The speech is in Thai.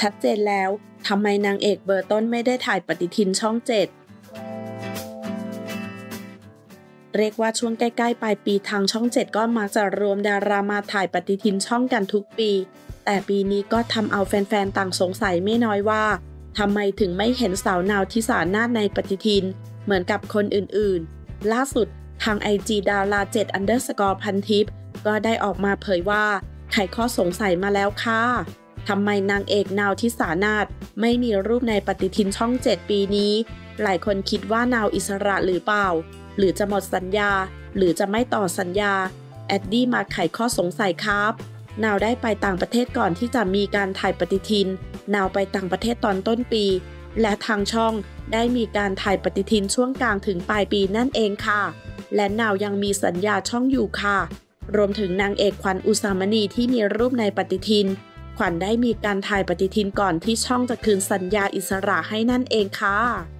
ชัดเจนแล้ว ทำไมนางเอกเบอร์ต้นไม่ได้ถ่ายปฏิทินช่องเจ็ดเรียกว่าช่วงใกล้ๆปลายปีทางช่องเจ็ดก็มักจะรวมดารามาถ่ายปฏิทินช่องกันทุกปี แต่ปีนี้ก็ทำเอาแฟนๆ ต่างสงสัยไม่น้อยว่าทำไมถึงไม่เห็นสาวนาวทิสานาฏในปฏิทิน เหมือนกับคนอื่นๆ ล่าสุด ทางไอจีดารา7 underscore พันทิปก็ได้ออกมาเผยว่าไขข้อสงสัยมาแล้วค่ะทำไมนางเอกนาวทิสานาฏไม่มีรูปในปฏิทินช่อง 7 ปีนี้ หลายคนคิดว่านาวอิสระหรือเปล่า หรือจะหมดสัญญา หรือจะไม่ต่อสัญญา แอดดี้มาไขข้อสงสัยครับนาวได้ไปต่างประเทศก่อนที่จะมีการถ่ายปฏิทิน นาวไปต่างประเทศตอนต้นปี และทางช่องได้มีการถ่ายปฏิทินช่วงกลางถึงปลายปีนั่นเองค่ะ และนาวยังมีสัญญาช่องอยู่ค่ะ รวมถึงนางเอกขวัญอุสามณีที่มีรูปในปฏิทิน ขวัญได้มีการถ่ายปฏิทินก่อนที่ช่องจะคืนสัญญาอิสระให้นั่นเองค่ะ